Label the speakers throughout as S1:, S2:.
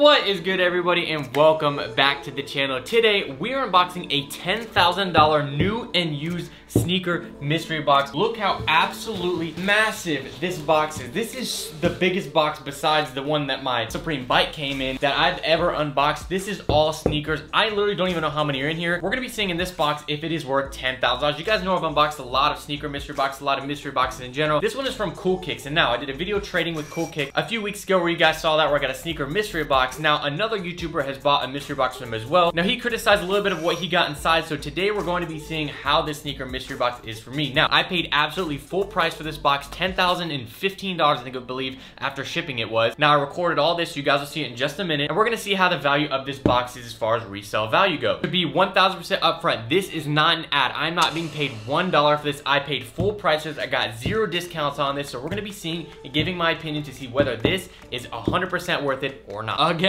S1: What is good everybody and welcome back to the channel. Today we are unboxing a $10,000 new and used sneaker mystery box. Look how absolutely massive this box is. This is the biggest box besides the one that my Supreme bike came in that I've ever unboxed. This is all sneakers. I literally don't even know how many are in here. We're gonna be seeing in this box if it is worth $10,000. You guys know I've unboxed a lot of sneaker mystery boxes, a lot of mystery boxes in general. This one is from Cool Kicks and now I did a video trading with Cool Kick a few weeks ago where you guys saw that where I got a sneaker mystery box. Now another YouTuber has bought a mystery box from him as well. Now he criticized a little bit of what he got inside so today we're going to be seeing how this sneaker mystery box is for me me. Now, I paid absolutely full price for this box, $10,015, I think I believe, after shipping it was. Now, I recorded all this, you guys will see it in just a minute, and we're gonna see how the value of this box is as far as resale value goes. To be 1,000% upfront, this is not an ad. I'm not being paid $1 for this. I paid full prices. I got zero discounts on this, so we're gonna be seeing and giving my opinion to see whether this is 100% worth it or not. Again,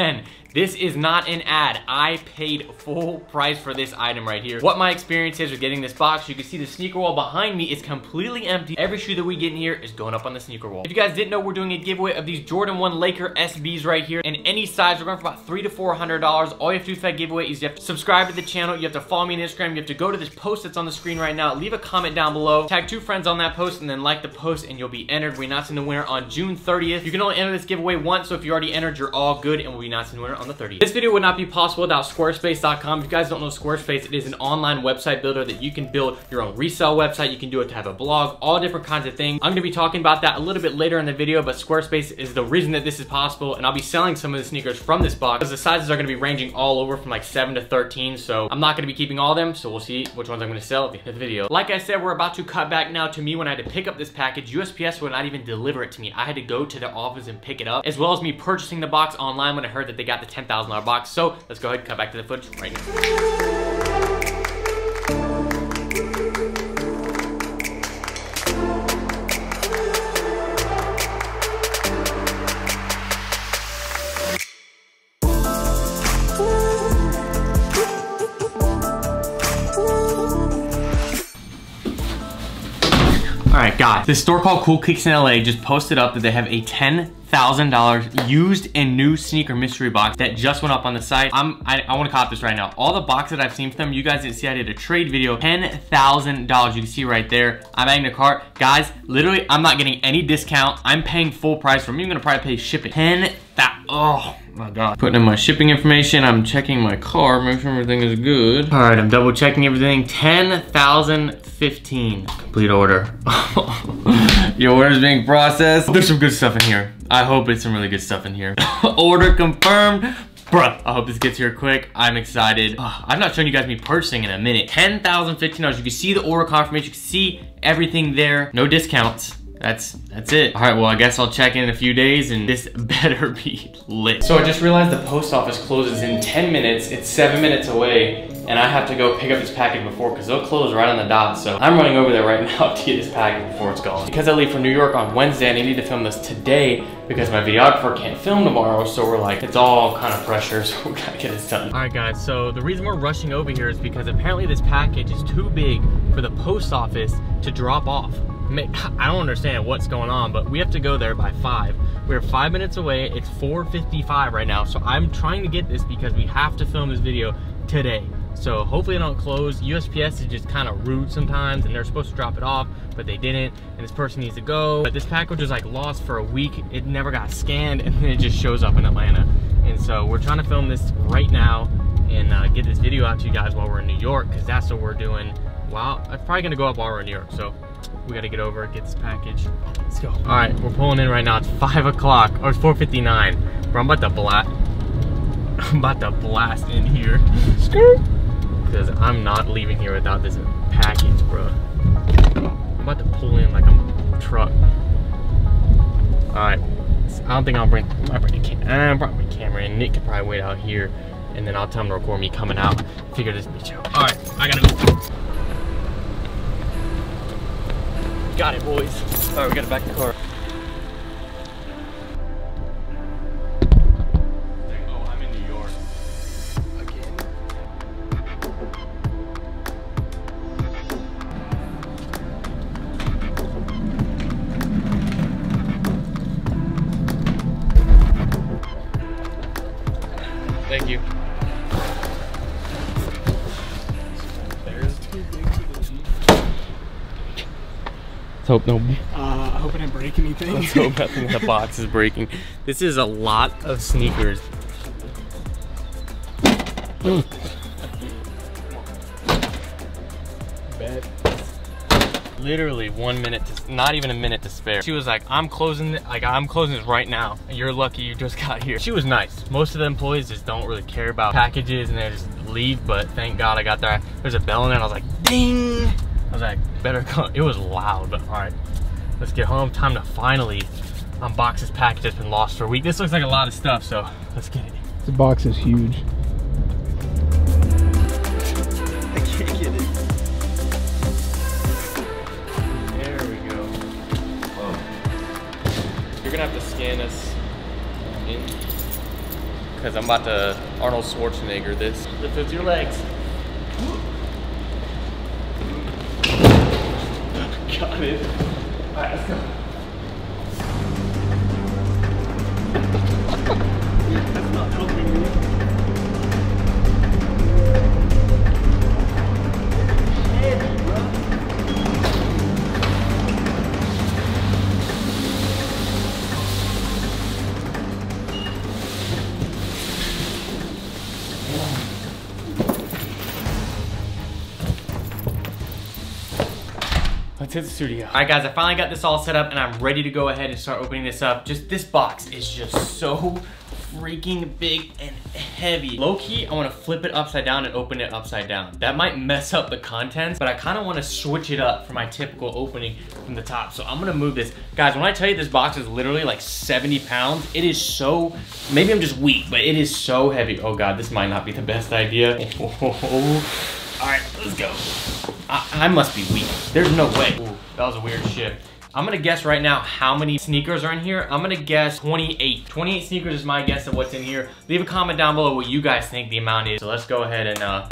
S1: this is not an ad. I paid full price for this item right here. What my experience is with getting this box, you can see the sneaker wall behind me is completely empty. Every shoe that we get in here is going up on the sneaker wall. If you guys didn't know, we're doing a giveaway of these Jordan 1 Laker SBs right here. In any size, we're going for about three to $400. All you have to do for that giveaway is you have to subscribe to the channel. You have to follow me on Instagram. You have to go to this post that's on the screen right now. Leave a comment down below. Tag two friends on that post and then like the post and you'll be entered. We're announcing the winner on June 30th. You can only enter this giveaway once, so if you already entered, you're all good and we'll be announcing the winner on the 30th. This video would not be possible without squarespace.com. If you guys don't know Squarespace, it is an online website builder that you can build your own resale website. You can do it to have a blog, all different kinds of things. I'm gonna be talking about that a little bit later in the video, but Squarespace is the reason that this is possible, and I'll be selling some of the sneakers from this box because the sizes are gonna be ranging all over from like 7 to 13, so I'm not gonna be keeping all of them, so we'll see which ones I'm gonna sell at the end of the video. Like I said, we're about to cut back now to me when I had to pick up this package. USPS would not even deliver it to me. I had to go to their office and pick it up, as well as me purchasing the box online when I heard that they got the $10,000 box. So let's go ahead and cut back to the footage right now. This store called Cool Kicks in LA just posted up that they have a $10,000 used and new sneaker mystery box that just went up on the site. I'm, I, I wanna cop this right now. All the boxes that I've seen from them, you guys didn't see I did a trade video, $10,000. You can see right there. I'm adding the cart. Guys, literally, I'm not getting any discount. I'm paying full price for me. I'm gonna probably pay shipping. 10 that, oh my God. Putting in my shipping information. I'm checking my car, make sure everything is good. All right, I'm double checking everything. 10,015 complete order. Your order is being processed. There's some good stuff in here. I hope it's some really good stuff in here. order confirmed. Bruh, I hope this gets here quick. I'm excited. Uh, I've not shown you guys me purchasing in a minute. $10,015. You can see the order confirmation. You can see everything there. No discounts that's that's it. All right, well, I guess I'll check in, in a few days and this better be lit. So I just realized the post office closes in 10 minutes. It's seven minutes away and I have to go pick up this package before because they'll close right on the dot. So I'm running over there right now to get this package before it's gone. Because I leave for New York on Wednesday and I need to film this today because my videographer can't film tomorrow. So we're like, it's all kind of pressure. So we gotta get this done. All right, guys. So the reason we're rushing over here is because apparently this package is too big for the post office to drop off. I don't understand what's going on, but we have to go there by five. We're five minutes away. It's 4.55 right now. So I'm trying to get this because we have to film this video today. So hopefully they don't close. USPS is just kind of rude sometimes and they're supposed to drop it off, but they didn't. And this person needs to go. But this package was like lost for a week. It never got scanned and then it just shows up in Atlanta. And so we're trying to film this right now and uh, get this video out to you guys while we're in New York because that's what we're doing. Wow, it's probably gonna go up while we're in New York. So we gotta get over, get this package. Let's go. All right, we're pulling in right now. It's five o'clock, or it's 4.59. Bro, I'm about to blast, I'm about to blast in here. Because I'm not leaving here without this package, bro. I'm about to pull in like a truck. All right, I don't think I'll bring, I bring the camera, I brought my camera and Nick could probably wait out here and then I'll tell him to record me coming out, figure this bitch out. All right, I gotta go. Got it, boys. All right, we gotta back the car. Let's hope no.
S2: Uh, I hope I didn't break anything.
S1: Let's hope nothing in the box is breaking. This is a lot of sneakers.
S2: Bet.
S1: Literally one minute to, not even a minute to spare. She was like, I'm closing it, like I'm closing this right now. You're lucky you just got here. She was nice. Most of the employees just don't really care about packages and they just leave, but thank God I got there. There's a bell in there and I was like, ding! I was like, better come. It was loud, but all right, let's get home. Time to finally unbox this package that's been lost for a week. This looks like a lot of stuff, so let's get it.
S2: The box is huge.
S1: I can't get it. There we go. You're gonna have to scan us in. Because I'm about to Arnold Schwarzenegger this. Lift with your legs. It. Alright, let's go. Let's hit the studio. All right, guys, I finally got this all set up and I'm ready to go ahead and start opening this up. Just this box is just so freaking big and heavy. Low key, I wanna flip it upside down and open it upside down. That might mess up the contents, but I kinda wanna switch it up for my typical opening from the top. So I'm gonna move this. Guys, when I tell you this box is literally like 70 pounds, it is so, maybe I'm just weak, but it is so heavy. Oh God, this might not be the best idea. Oh, All right, let's go. I, I must be weak. There's no way. Ooh, that was a weird shift. I'm gonna guess right now how many sneakers are in here. I'm gonna guess 28. 28 sneakers is my guess of what's in here. Leave a comment down below what you guys think the amount is. So let's go ahead and uh,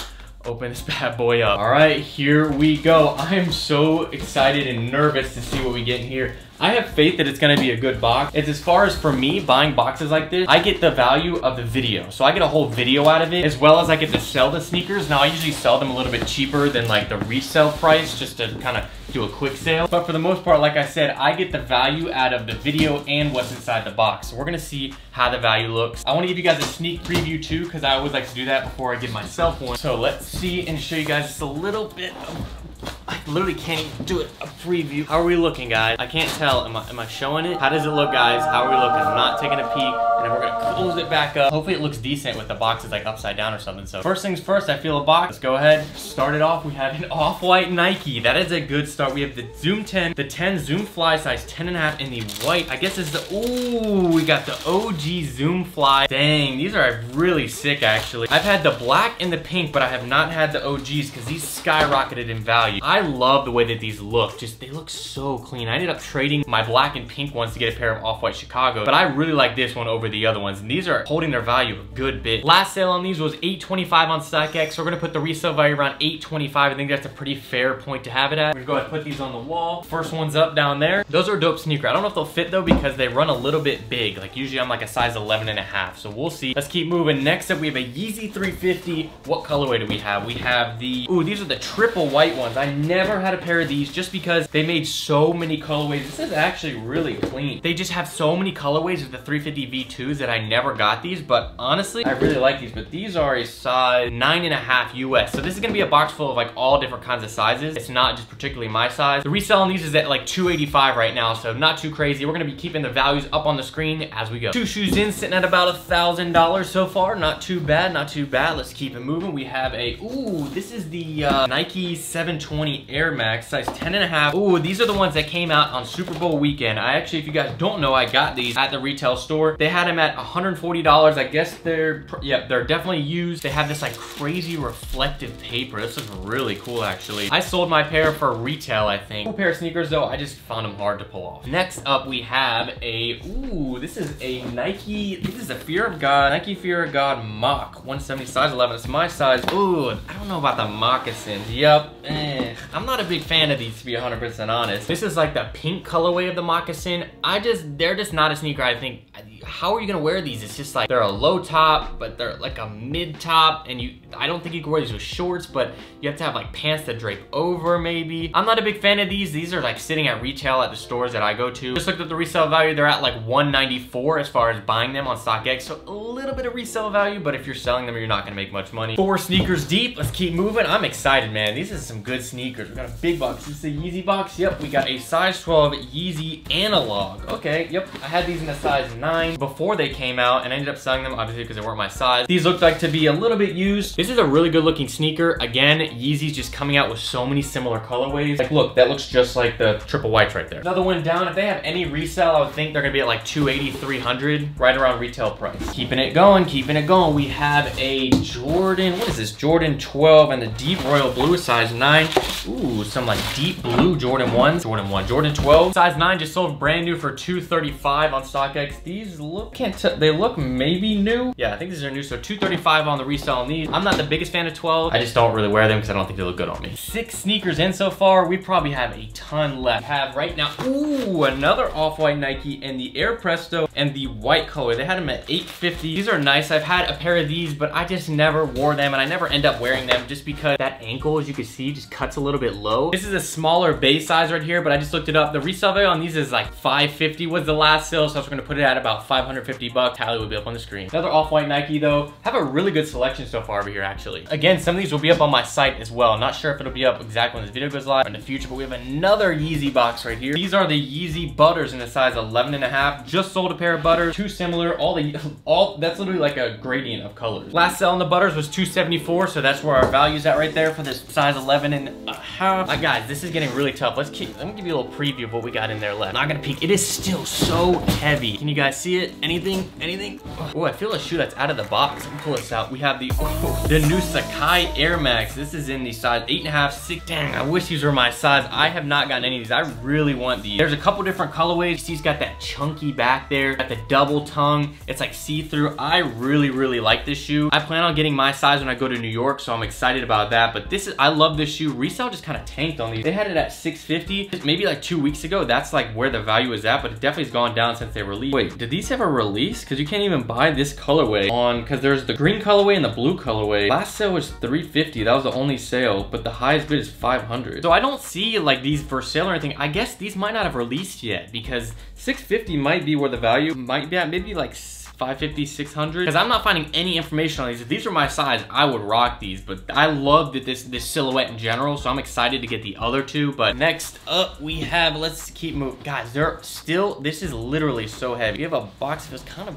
S1: open this bad boy up. All right, here we go. I am so excited and nervous to see what we get in here. I have faith that it's gonna be a good box. It's as far as for me buying boxes like this, I get the value of the video. So I get a whole video out of it, as well as I get to sell the sneakers. Now I usually sell them a little bit cheaper than like the resale price, just to kind of do a quick sale. But for the most part, like I said, I get the value out of the video and what's inside the box. So we're gonna see how the value looks. I wanna give you guys a sneak preview too, because I always like to do that before I give myself one. So let's see and show you guys just a little bit of I literally can't do it, a preview. How are we looking, guys? I can't tell. Am I, am I showing it? How does it look, guys? How are we looking? I'm not taking a peek, and then we're gonna close it back up. Hopefully it looks decent with the boxes like upside down or something. So first things first, I feel a box. Let's go ahead, start it off. We have an off-white Nike. That is a good start. We have the Zoom 10, the 10 Zoom Fly size 10 and a half in the white. I guess this is the, ooh, we got the OG Zoom Fly. Dang, these are really sick, actually. I've had the black and the pink, but I have not had the OGs because these skyrocketed in value. I love the way that these look. Just, they look so clean. I ended up trading my black and pink ones to get a pair of off-white Chicago, but I really like this one over the other ones. And these are holding their value a good bit. Last sale on these was 825 on StockX. So we're gonna put the resale value around 825. I think that's a pretty fair point to have it at. We're gonna go ahead and put these on the wall. First one's up down there. Those are dope sneaker. I don't know if they'll fit though because they run a little bit big. Like usually I'm like a size 11 and a half. So we'll see. Let's keep moving. Next up, we have a Yeezy 350. What colorway do we have? We have the, ooh, these are the triple white ones. I never had a pair of these just because they made so many colorways. This is actually really clean. They just have so many colorways of the 350 V2s that I never got these, but honestly, I really like these, but these are a size nine and a half US. So this is gonna be a box full of like all different kinds of sizes. It's not just particularly my size. The resale on these is at like 285 right now, so not too crazy. We're gonna be keeping the values up on the screen as we go. Two shoes in, sitting at about a thousand dollars so far. Not too bad, not too bad. Let's keep it moving. We have a, ooh, this is the uh, Nike 720 Air Max, size 10 and a half. Ooh, these are the ones that came out on Super Bowl weekend. I actually, if you guys don't know, I got these at the retail store. They had them at $140. I guess they're, yeah, they're definitely used. They have this like crazy reflective paper. This is really cool, actually. I sold my pair for retail, I think. Cool pair of sneakers, though. I just found them hard to pull off. Next up, we have a, ooh, this is a Nike, this is a Fear of God, Nike Fear of God Mock, 170 size 11. It's my size. Ooh, I don't know about the moccasins. Yep, eh. I'm not a big fan of these to be 100% honest. This is like the pink colorway of the moccasin. I just, they're just not a sneaker I think, how are you gonna wear these? It's just like, they're a low top, but they're like a mid top, and you, I don't think you can wear these with shorts, but you have to have like pants that drape over maybe. I'm not a big fan of these. These are like sitting at retail at the stores that I go to. Just looked at the resale value. They're at like 194 as far as buying them on StockX. So a little bit of resale value, but if you're selling them, you're not gonna make much money. Four sneakers deep. Let's keep moving. I'm excited, man. These are some good sneakers. We got a big box. This is a Yeezy box. Yep, we got a size 12 Yeezy analog. Okay, yep. I had these in a size nine before they came out and I ended up selling them obviously because they weren't my size. These looked like to be a little bit used. This is a really good looking sneaker. Again, Yeezy's just coming out with so many similar colorways. Like look, that looks just like the triple whites right there. Another one down, if they have any resale, I would think they're gonna be at like 280, 300, right around retail price. Keeping it going, keeping it going. We have a Jordan, what is this? Jordan 12 and the deep royal blue, size nine. Ooh, some like deep blue Jordan 1s. Jordan 1, Jordan 12. Size 9 just sold brand new for 235 on StockX. These look, can't tell, they look maybe new. Yeah, I think these are new, so 235 on the resale on these. I'm not the biggest fan of 12. I just don't really wear them because I don't think they look good on me. Six sneakers in so far. We probably have a ton left. Have right now, ooh, another off-white Nike and the Air Presto and the white color. They had them at 850. These are nice. I've had a pair of these, but I just never wore them and I never end up wearing them just because that ankle, as you can see, just cuts a little bit low. This is a smaller base size right here, but I just looked it up. The resale value on these is like 550 was the last sale, so I was gonna put it at about 550 bucks. Tally would be up on the screen. Another off-white Nike though. Have a really good selection so far over here actually. Again, some of these will be up on my site as well. Not sure if it'll be up exactly when this video goes live in the future, but we have another Yeezy box right here. These are the Yeezy Butters in the size 11 and a half. Just sold a pair of Butters, two similar, all the, all, that's literally like a gradient of colors. Last sell on the Butters was 274, so that's where our value's at right there for this size 11 and half. Uh, guys, this is getting really tough. Let's keep, let me give you a little preview of what we got in there left. Not gonna peek, it is still so heavy. Can you guys see it? Anything, anything? Oh, I feel a shoe that's out of the box. Let me pull this out. We have the, oh, the new Sacai Air Max. This is in the size eight and a half, six. Dang, I wish these were my size. I have not gotten any of these. I really want these. There's a couple different colorways. He's got that chunky back there, got the double tongue. It's like see-through. I really, really like this shoe. I plan on getting my size when I go to New York, so I'm excited about that. But this is, I love this shoe. Resale just kind of tanked on these. They had it at 650 maybe like two weeks ago. That's like where the value is at, but it definitely has gone down since they released. Wait, did these a release? Because you can't even buy this colorway on, because there's the green colorway and the blue colorway. Last sale was 350. That was the only sale, but the highest bid is 500. So I don't see like these for sale or anything. I guess these might not have released yet because 650 might be where the value might be at. Maybe like 550, 600. Because I'm not finding any information on these. If these were my size, I would rock these. But I love that this, this silhouette in general, so I'm excited to get the other two. But next up, we have, let's keep moving. Guys, they're still, this is literally so heavy. We have a box that's kind of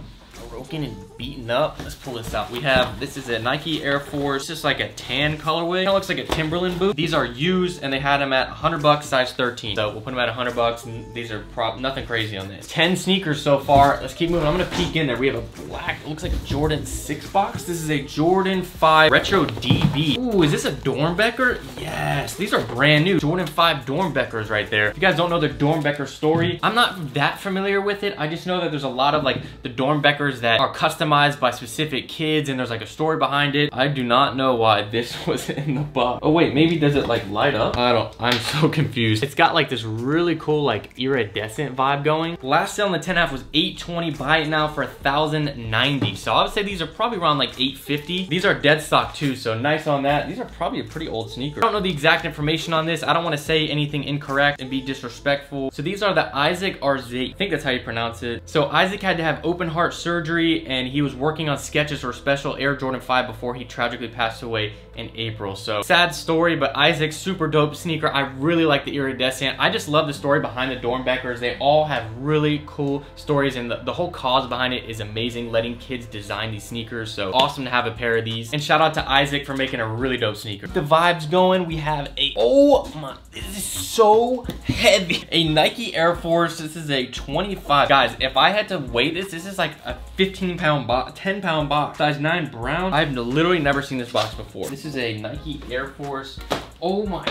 S1: broken and beaten up. Let's pull this out. We have, this is a Nike Air Force, just like a tan colorway. Kind of looks like a Timberland boot. These are used and they had them at 100 bucks, size 13. So we'll put them at 100 bucks and these are prop nothing crazy on this. 10 sneakers so far. Let's keep moving. I'm gonna peek in there. We have a black, it looks like a Jordan 6 box. This is a Jordan 5 Retro DB. Ooh, is this a Doernbecher? Yes, these are brand new. Jordan 5 Doernbechers right there. If you guys don't know the Doernbecher story, I'm not that familiar with it. I just know that there's a lot of like the Doernbechers that are customized by specific kids and there's like a story behind it. I do not know why this was in the box. Oh wait, maybe does it like light up? I don't, I'm so confused. It's got like this really cool like iridescent vibe going. Last sale on the 10 half was 820, buy it now for 1090. So I would say these are probably around like 850. These are dead stock too, so nice on that. These are probably a pretty old sneaker. I don't know the exact information on this. I don't wanna say anything incorrect and be disrespectful. So these are the Isaac Arzate, I think that's how you pronounce it. So Isaac had to have open heart surgery surgery and he was working on sketches for special Air Jordan 5 before he tragically passed away in April. So sad story, but Isaac, super dope sneaker. I really like the iridescent. I just love the story behind the Doernbechers. They all have really cool stories and the, the whole cause behind it is amazing, letting kids design these sneakers. So awesome to have a pair of these. And shout out to Isaac for making a really dope sneaker. The vibes going, we have a, oh my, this is so heavy. A Nike Air Force, this is a 25. Guys, if I had to weigh this, this is like a 15 pound box, 10 pound box, size 9 brown. I've literally never seen this box before. This is a Nike Air Force Oh my,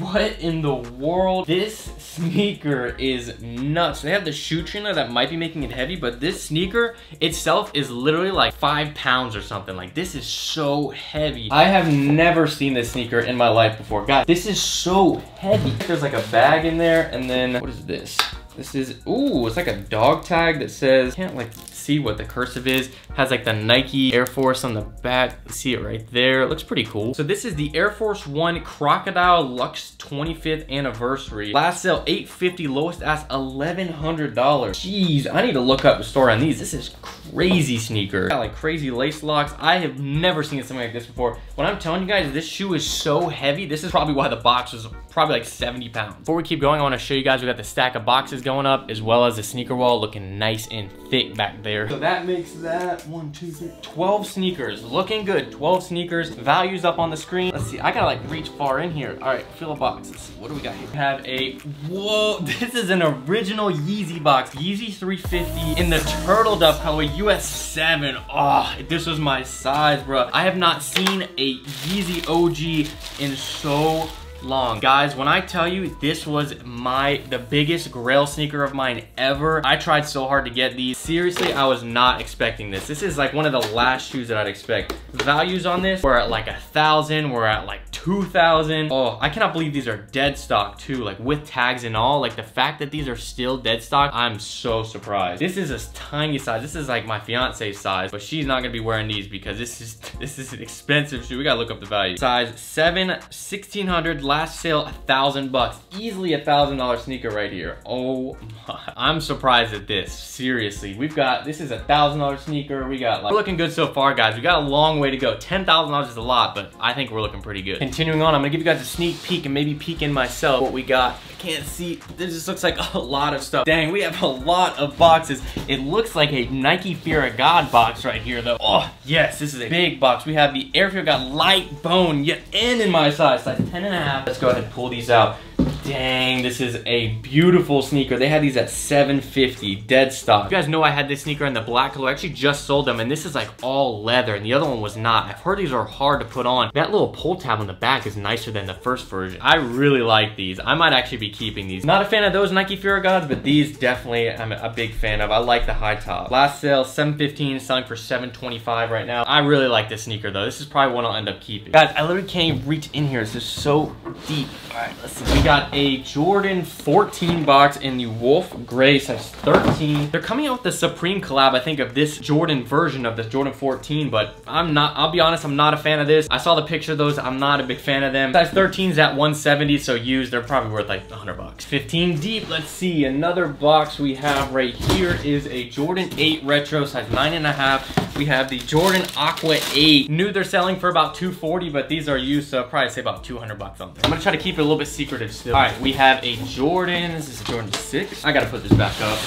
S1: what in the world? This sneaker is nuts. They have the shoe trainer that might be making it heavy, but this sneaker itself is literally like five pounds or something. Like this is so heavy. I have never seen this sneaker in my life before. Guys, this is so heavy. There's like a bag in there and then, what is this? This is, ooh, it's like a dog tag that says, can't like see what the cursive is. Has like the Nike Air Force on the back. See it right there. It looks pretty cool. So this is the Air Force One Crocodile Lux 25th anniversary. Last sale 850, lowest ass, $1,100. Jeez, I need to look up the store on these. This is crazy sneaker. Got like crazy lace locks. I have never seen something like this before. When I'm telling you guys, this shoe is so heavy. This is probably why the box was probably like 70 pounds. Before we keep going, I wanna show you guys we got the stack of boxes going up as well as the sneaker wall looking nice and thick back there. So that makes that one, two, three, 12 sneakers. Looking good, 12 sneakers. Values up on the screen. Let's see, I gotta like reach far in here. All right, fill a box. Let's see, what do we got here? We have a, whoa, this is an original Yeezy box. Yeezy 350 in the turtle dove colorway, US 7. Oh, this was my size, bro. I have not seen a Yeezy OG in so long. Guys, when I tell you this was my, the biggest grail sneaker of mine ever, I tried so hard to get these. Seriously, I was not expecting this. This is like one of the last shoes that I'd expect. Values on this, we're at like a thousand, we're at like 2,000. Oh, I cannot believe these are dead stock too, like with tags and all. Like the fact that these are still dead stock, I'm so surprised. This is a tiny size. This is like my fiance's size, but she's not gonna be wearing these because this is this is an expensive shoe. We gotta look up the value. Size 7, 1600, last sale, a thousand bucks. Easily a thousand dollar sneaker right here. Oh my, I'm surprised at this. Seriously, we've got, this is a thousand dollar sneaker. We got like, we're looking good so far, guys. We got a long way to go. $10,000 is a lot, but I think we're looking pretty good. Continuing on, I'm gonna give you guys a sneak peek and maybe peek in myself what we got. I can't see, this just looks like a lot of stuff. Dang, we have a lot of boxes. It looks like a Nike Fear of God box right here though. Oh, yes, this is a big box. We have the Air Fear God light bone yet and in my size, size 10 and a half. Let's go ahead and pull these out. Dang, this is a beautiful sneaker. They had these at 750, dead stock. You guys know I had this sneaker in the black color. I actually just sold them, and this is like all leather, and the other one was not. I've heard these are hard to put on. That little pull tab on the back is nicer than the first version. I really like these. I might actually be keeping these. Not a fan of those Nike Fear Gods, but these definitely I'm a big fan of. I like the high top. Last sale, 715, selling for 725 right now. I really like this sneaker though. This is probably one I'll end up keeping. Guys, I literally can't even reach in here. This is so deep. All right, let's see. We got a Jordan 14 box in the Wolf Gray size 13. They're coming out with the Supreme collab, I think, of this Jordan version of the Jordan 14, but I'm not, I'll be honest, I'm not a fan of this. I saw the picture of those, I'm not a big fan of them. Size 13 is at 170, so used, they're probably worth like 100 bucks. 15 deep, let's see, another box we have right here is a Jordan 8 Retro, size 9.5. We have the Jordan Aqua 8. New they're selling for about 240, but these are used, so I'll probably say about 200 bucks on them. I'm gonna try to keep it a little bit secretive still. All right, we have a Jordan, this is a Jordan 6. I gotta put this back up.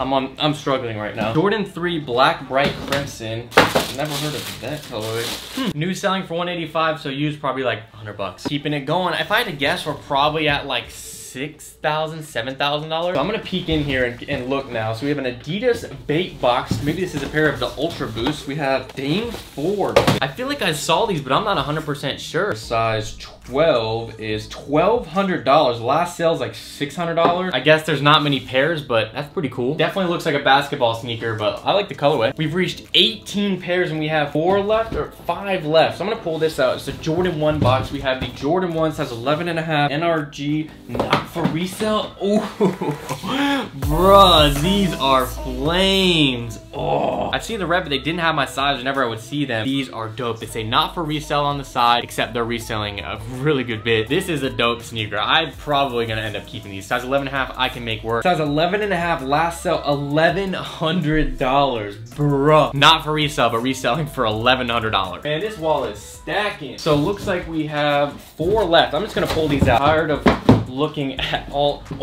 S1: I'm on, I'm struggling right now. Jordan 3 Black Bright Crimson. Never heard of that colorway. Hmm. New selling for 185, so used probably like 100 bucks. Keeping it going. If I had to guess, we're probably at like six thousand, seven thousand dollars. So I'm gonna peek in here and, and, look now. So we have an Adidas BAPE box. Maybe this is a pair of the Ultra Boost. We have Dame 4. I feel like I saw these, but I'm not 100% sure. Size 12 is $1,200. Last sale's like $600. I guess there's not many pairs, but that's pretty cool. Definitely looks like a basketball sneaker, but I like the colorway. We've reached 18 pairs and we have four left or five left. So I'm gonna pull this out. It's a Jordan 1 box. We have the Jordan 1 size 11 and a half NRG, not for resale. Oh, bruh, these are flames. Oh, I've seen the red, but they didn't have my size whenever I would see them. These are dope. They say not for resale on the side, except they're reselling a really good bit. This is a dope sneaker. I'm probably gonna end up keeping these. Size 11 and a half, I can make work. Size 11 and a half, last sale, $1,100. Bruh. Not for resale, but reselling for $1,100. Man, this wall is stacking. So looks like we have four left. I'm just gonna pull these out. Tired of looking at all.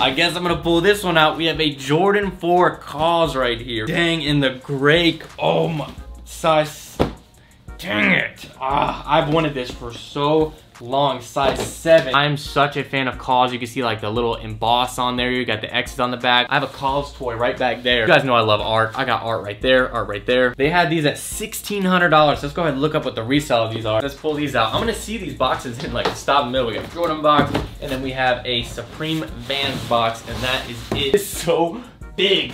S1: I guess I'm gonna pull this one out. We have a Jordan 4 KAWS right here. Dang, in the gray. Oh my, size Dang it. Ah, I've wanted this for so long, size seven. I'm such a fan of KAWS. You can see like the little emboss on there. You got the X's on the back. I have a KAWS toy right back there. You guys know I love art. I got art right there, art right there. They had these at $1,600. Let's go ahead and look up what the resale of these are. Let's pull these out. I'm gonna see these boxes in like stop middle. We got Jordan box, and then we have a Supreme Vans box, and that is it. It's so big.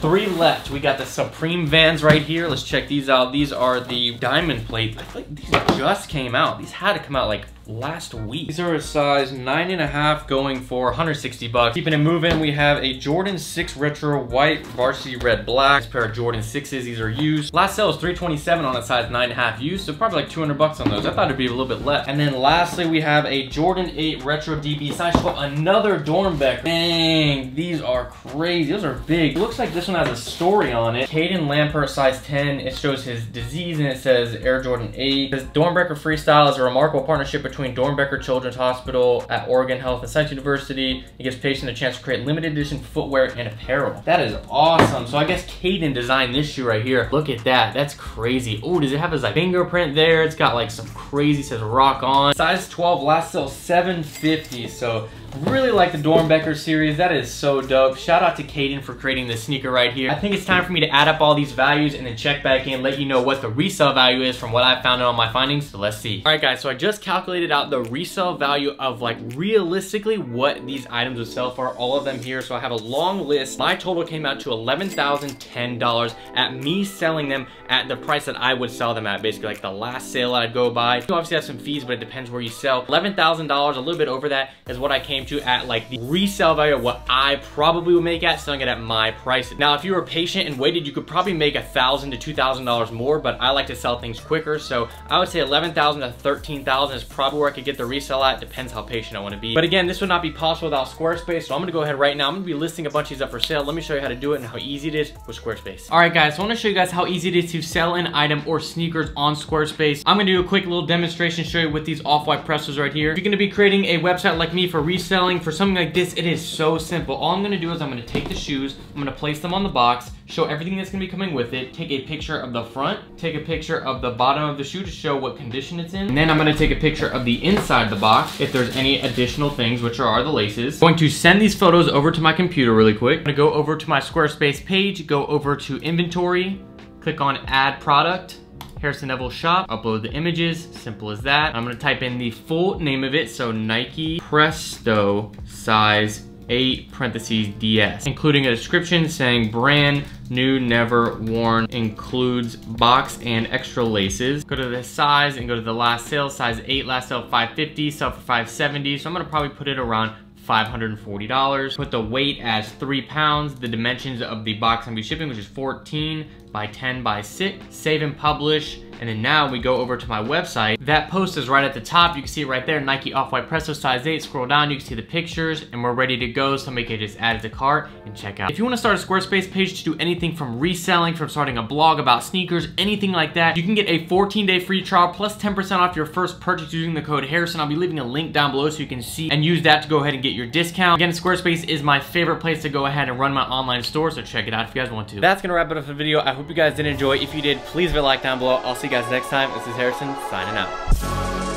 S1: Three left. We got the Supreme Vans right here. Let's check these out. These are the diamond plates. I like these just came out. These had to come out like last week. These are a size nine and a half going for 160 bucks. Keeping it moving, we have a Jordan 6 Retro White Varsity Red Black. This pair of Jordan 6s, these are used. Last sale was 327 on a size nine and a half used, so probably like 200 bucks on those. I thought it'd be a little bit less. And then lastly, we have a Jordan 8 Retro DB size 12, another Doernbecher. Dang, these are crazy. Those are big. Looks like this one has a story on it. Caden Lampert size 10. It shows his disease and it says Air Jordan 8. This Doernbecher Freestyle is a remarkable partnership between between Doernbecher Children's Hospital at Oregon Health and Science University. It gives patients a chance to create limited edition footwear and apparel. That is awesome. So I guess Caden designed this shoe right here. Look at that. That's crazy. Oh, does it have his like fingerprint there? It's got like some crazy, says rock on. Size 12, last sale 750. So Really like the Doernbecher series. That is so dope. Shout out to Caden for creating this sneaker right here. I think it's time for me to add up all these values and then check back in, let you know what the resale value is from what I found on my findings. So let's see. All right, guys, so I just calculated out the resale value of like realistically what these items would sell for, all of them here. So I have a long list. My total came out to $11,010 at me selling them at the price that I would sell them at, basically like the last sale I'd go by. You obviously have some fees, but it depends where you sell. $11,000, a little bit over that is what I came to at like the resale value of what I probably would make at selling it at my price. Now, if you were patient and waited, you could probably make a thousand to two thousand dollars more, but I like to sell things quicker. So I would say 11,000 to 13,000 is probably where I could get the resale at. Depends how patient I want to be. But again, this would not be possible without Squarespace. So I'm gonna go ahead right now. I'm gonna be listing a bunch of these up for sale. Let me show you how to do it and how easy it is with Squarespace. All right, guys, so I wanna show you guys how easy it is to sell an item or sneakers on Squarespace. I'm gonna do a quick little demonstration, show you with these off-white Prestos right here. If you're gonna be creating a website like me for reselling, for something like this, it is so simple. All I'm gonna do is I'm gonna take the shoes, I'm gonna place them on the box, show everything that's gonna be coming with it, take a picture of the front, take a picture of the bottom of the shoe to show what condition it's in, and then I'm gonna take a picture of the inside the box if there's any additional things, which are the laces. I'm going to send these photos over to my computer really quick. I'm gonna go over to my Squarespace page, go over to inventory, click on add product, Harrison Nevel shop, upload the images, simple as that. I'm gonna type in the full name of it, so Nike Presto size 8 parentheses DS, including a description saying brand new, never worn, includes box and extra laces. Go to the size and go to the last sale, size 8, last sale 550, sell for 570. So I'm gonna probably put it around $540. Put the weight as three pounds, the dimensions of the box I'm be shipping, which is 14 by 10 by 6, save and publish, and then now we go over to my website. That post is right at the top. You can see it right there, Nike Off-White Presto size 8. Scroll down, you can see the pictures, and we're ready to go. So make it just add it to cart and check out. If you wanna start a Squarespace page to do anything from reselling, from starting a blog about sneakers, anything like that, you can get a 14-day free trial plus 10% off your first purchase using the code Harrison. I'll be leaving a link down below so you can see and use that to go ahead and get your discount. Again, Squarespace is my favorite place to go ahead and run my online store, so check it out if you guys want to. That's gonna wrap it up for the video. I hope you guys did enjoy. If you did, please leave a like down below. I'll see you guys next time. This is Harrison signing out.